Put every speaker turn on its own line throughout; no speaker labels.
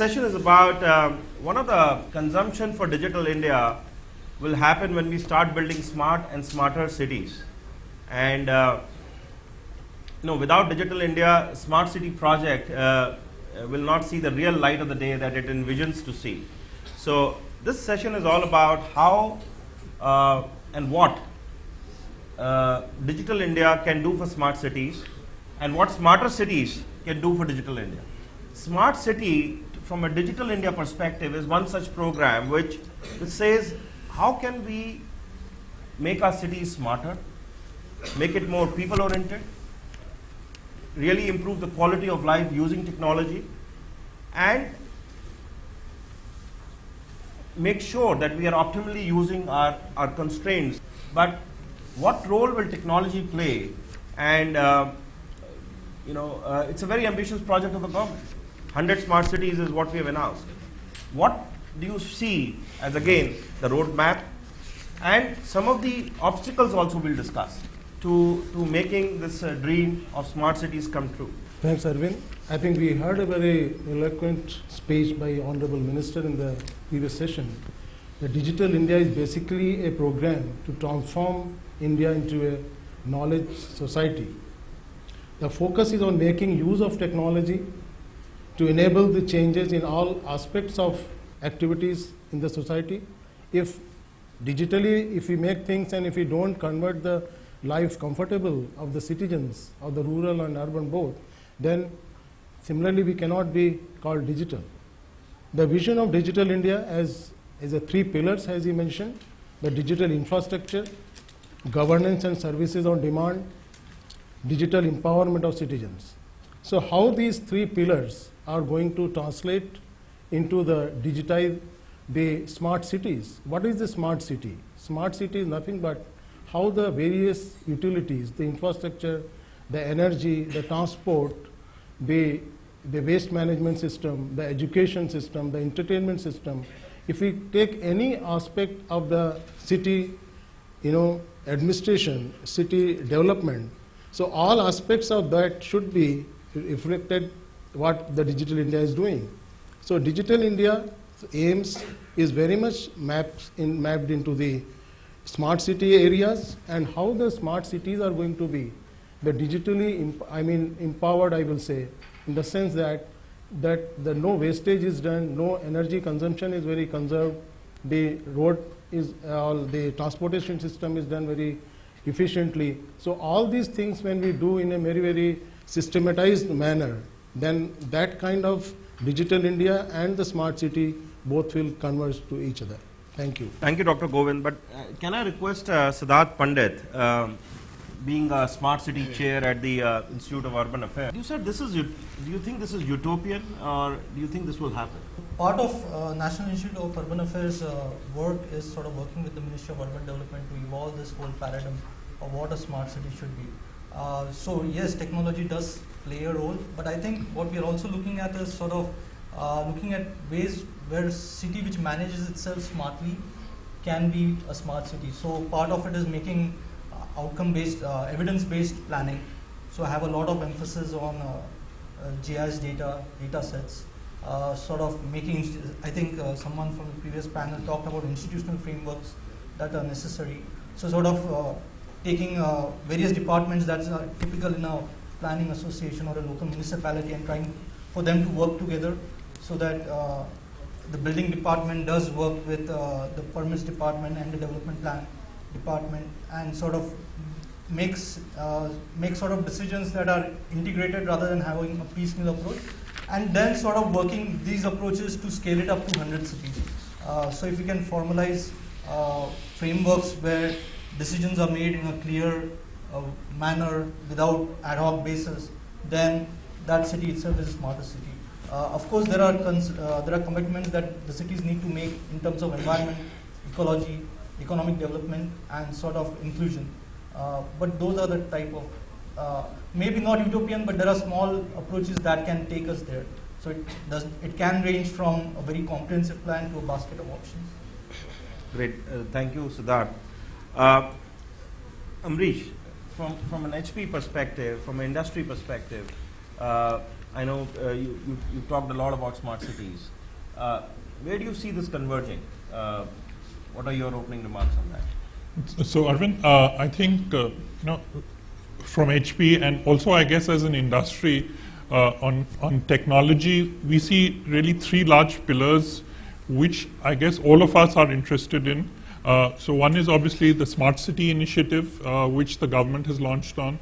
session is about um, one of the consumption for digital India will happen when we start building smart and smarter cities. And uh, you know, without Digital India, Smart City project uh, will not see the real light of the day that it envisions to see. So this session is all about how uh, and what uh, Digital India can do for smart cities and what smarter cities can do for Digital India. Smart City, from a Digital India perspective, is one such program which, says how can we make our cities smarter, make it more people oriented, really improve the quality of life using technology, and make sure that we are optimally using our, our constraints. But what role will technology play? And uh, you know, uh, it's a very ambitious project of the government. 100 smart cities is what we have announced. What do you see as again the roadmap and some of the obstacles also we'll discuss to, to making this uh, dream of smart cities come true?
Thanks, Arvind. I think we heard a very eloquent speech by Honorable Minister in the previous session. The Digital India is basically a program to transform India into a knowledge society. The focus is on making use of technology to enable the changes in all aspects of activities in the society. If digitally, if we make things and if we don't convert the life comfortable of the citizens of the rural and urban both, then similarly we cannot be called digital. The vision of Digital India as is a three pillars as he mentioned, the digital infrastructure, governance and services on demand, digital empowerment of citizens. So how these three pillars are going to translate into the digitized, the smart cities. What is the smart city? Smart city is nothing but how the various utilities, the infrastructure, the energy, the transport, the, the waste management system, the education system, the entertainment system, if we take any aspect of the city, you know, administration, city development, so all aspects of that should be reflected what the Digital India is doing. So Digital India aims is very much mapped, in, mapped into the smart city areas and how the smart cities are going to be the digitally, I mean empowered I will say, in the sense that that the no wastage is done, no energy consumption is very conserved, the road is all, the transportation system is done very efficiently. So all these things when we do in a very, very systematized manner, then that kind of digital India and the smart city both will converge to each other. Thank you.
Thank you, Dr. Govind. But uh, can I request uh, Siddharth Pandit, um, being a smart city chair at the uh, Institute of Urban Affairs, you said this is, do you think this is utopian or do you think this will happen?
Part of uh, National Institute of Urban Affairs uh, work is sort of working with the Ministry of Urban Development to evolve this whole paradigm of what a smart city should be. Uh, so yes, technology does play a role, but I think what we are also looking at is sort of uh, looking at ways where city which manages itself smartly can be a smart city. So part of it is making uh, outcome-based, uh, evidence-based planning. So I have a lot of emphasis on uh, GIS data, data sets, sort of making, I think someone from the previous panel talked about institutional frameworks that are necessary. So sort of taking various departments that's typical in a planning association or a local municipality and trying for them to work together so that uh, the building department does work with uh, the permits department and the development plan department and sort of makes uh, make sort of decisions that are integrated rather than having a piecemeal approach and then sort of working these approaches to scale it up to 100 cities. Uh, so if we can formalize uh, frameworks where decisions are made in a clear uh, manner without ad hoc basis, then that city itself is a smarter city. Uh, of course, there are uh, there are commitments that the cities need to make in terms of environment, ecology, economic development, and sort of inclusion. Uh, but those are the type of uh, maybe not utopian, but there are small approaches that can take us there. So it does it can range from a very comprehensive plan to a basket of options.
Great, uh, thank you, Siddharth. Uh, Ambrish, from from an HP perspective, from an industry perspective I know uh, you, you, you talked a lot about smart cities. Uh, where do you see this converging? Uh, what are your opening remarks on that?
So, Arvind, uh, I think uh, you know from HP and also I guess as an industry uh, on on technology, we see really three large pillars, which I guess all of us are interested in. Uh, so, one is obviously the smart city initiative, uh, which the government has launched on.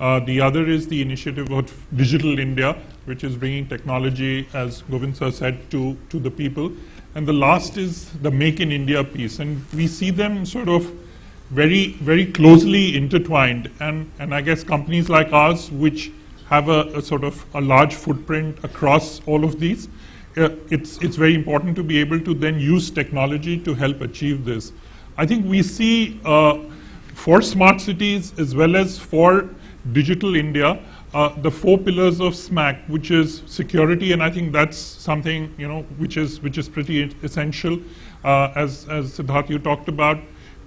Uh, the other is the initiative of Digital India, which is bringing technology, as Govind sir said, to, to the people. And the last is the Make in India piece. And we see them sort of very, very closely intertwined. And, and I guess companies like ours, which have a, a sort of a large footprint across all of these, it's, it's very important to be able to then use technology to help achieve this. I think we see uh, for smart cities as well as for digital India, uh, the four pillars of SMAC, which is security, and I think that's something you know which is which is pretty essential. Uh, as as Siddharth you talked about,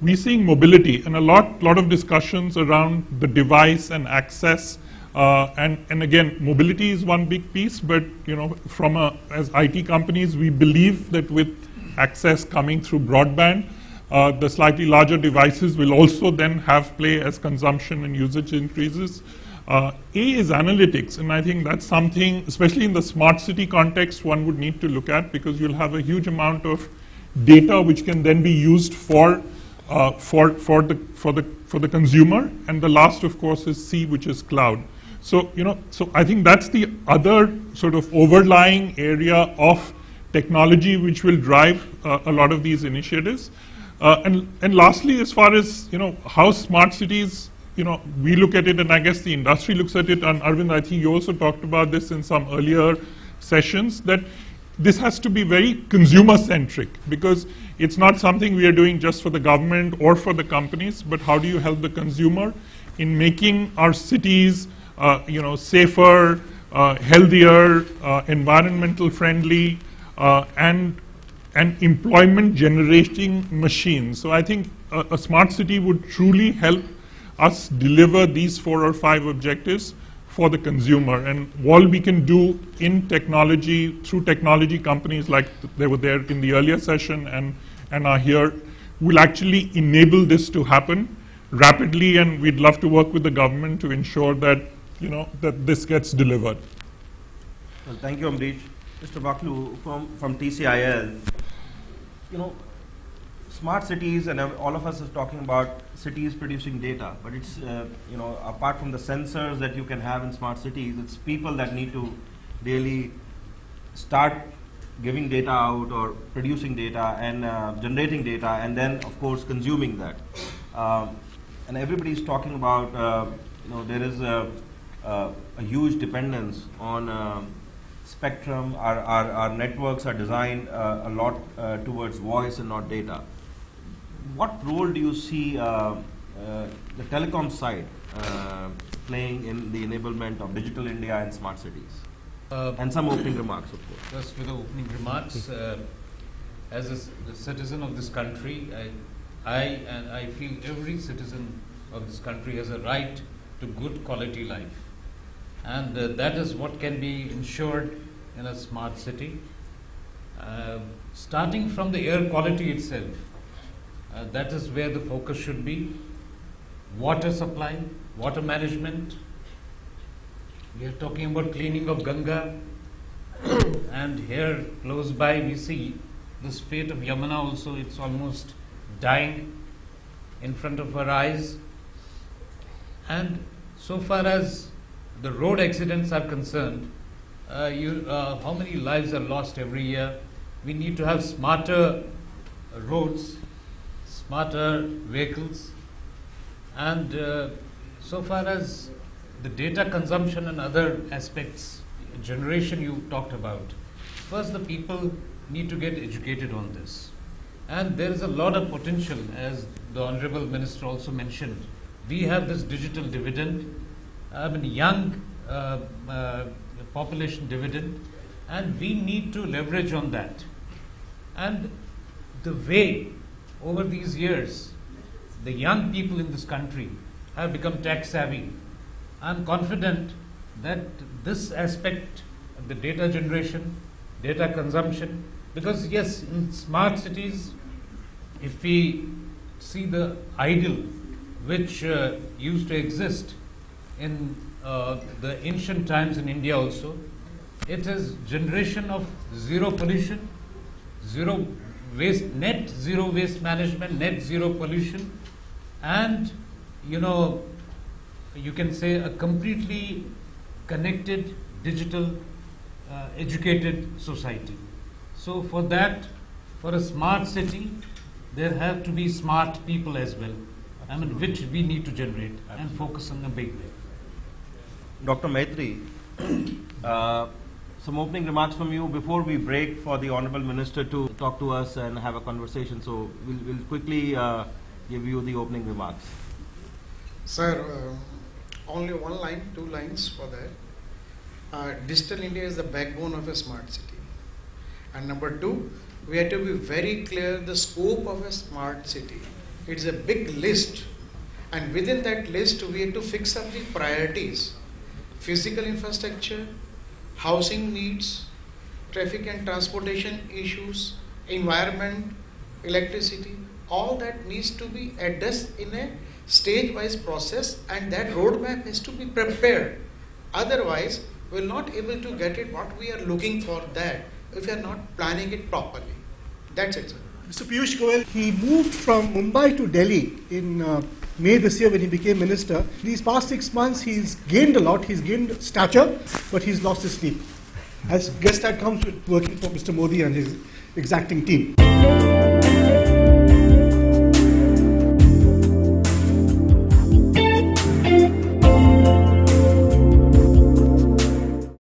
we're seeing mobility and a lot lot of discussions around the device and access. Uh, and and again, mobility is one big piece, but you know, from a, as IT companies, we believe that with access coming through broadband, uh, the slightly larger devices will also then have play as consumption and usage increases. Uh, a is analytics, and I think that's something, especially in the smart city context, one would need to look at because you'll have a huge amount of data which can then be used for uh, for for the for the for the consumer. And the last, of course, is C, which is cloud. So you know, so I think that's the other sort of overlying area of technology which will drive uh, a lot of these initiatives. Uh, and, and lastly, as far as you know, how smart cities, you know, we look at it, and I guess the industry looks at it. And Arvind, I think you also talked about this in some earlier sessions that this has to be very consumer centric because it's not something we are doing just for the government or for the companies, but how do you help the consumer in making our cities, you know, safer, uh, healthier, uh, environmental friendly, uh, and and employment generating machines. So I think a, a, smart city would truly help us deliver these four or five objectives for the consumer. And all we can do in technology, through technology companies like they were there in the earlier session and, and are here, will actually enable this to happen rapidly. And we'd love to work with the government to ensure that, you know, that this gets delivered.
Well, thank you, Ambrish. Mr. Wakhlu from, from TCIL, you know, smart cities and all of us are talking about cities producing data, but it's, uh, you know, apart from the sensors that you can have in smart cities, it's people that need to really start giving data out or producing data and uh, generating data and then, of course, consuming that. Um, and everybody's talking about, uh, you know, there is a, a, a huge dependence on um, spectrum, our, our, our, networks are designed uh, a lot uh, towards voice and not data. What role do you see uh, uh the telecom side uh, playing in the enablement of digital India and smart cities? Uh, and some opening remarks, of course.
Just for the opening remarks, as a, a, citizen of this country, I, I and I feel every citizen of this country has a right to good quality life and uh, that is what can be ensured in a smart city. Uh, starting from the air quality itself, uh, that is where the focus should be. Water supply, water management. We are talking about cleaning of Ganga, and here close by we see this fate of Yamuna also, it's almost dying in front of our eyes. And so far as the road accidents are concerned, uh, you, uh, how many lives are lost every year? We need to have smarter roads, smarter vehicles, and uh, so far as the data consumption and other aspects, generation you talked about, first the people need to get educated on this. And there is a lot of potential, as the Honorable Minister also mentioned. We have this digital dividend I mean, young uh, uh, population dividend, and we need to leverage on that. And the way over these years, the young people in this country have become tech savvy. I'm confident that this aspect, the data generation, data consumption, because yes, in smart cities, if we see the ideal which uh, used to exist in uh, the ancient times in India also, it is generation of zero pollution, zero waste, net zero waste management, net zero pollution, and you know, you can say a completely connected, digital, uh, educated society. So for that, for a smart city, there have to be smart people as well. I mean, which we need to generate and focus on a big way.
Dr. Maitri, uh, some opening remarks from you before we break for the Honorable Minister to talk to us and have a conversation. So we'll, we'll quickly uh, give you the opening remarks.
Sir, uh, only one line, two lines for that. Uh, Digital India is the backbone of a smart city. And number two, we have to be very clear the scope of a smart city. It's a big list, and within that list, we have to fix up the priorities physical infrastructure, housing needs, traffic and transportation issues, environment, electricity, all that needs to be addressed in a stage wise process, and that roadmap has to be prepared. Otherwise, we're not able to get it what we are looking for that if we are not planning it properly. That's it, sir.
Mr. Piyush Goyal, he moved from Mumbai to Delhi in uh, May this year when he became minister. These past six months, he's gained a lot. He's gained stature, but he's lost his sleep. I guess that comes with working for Mr. Modi and his exacting team.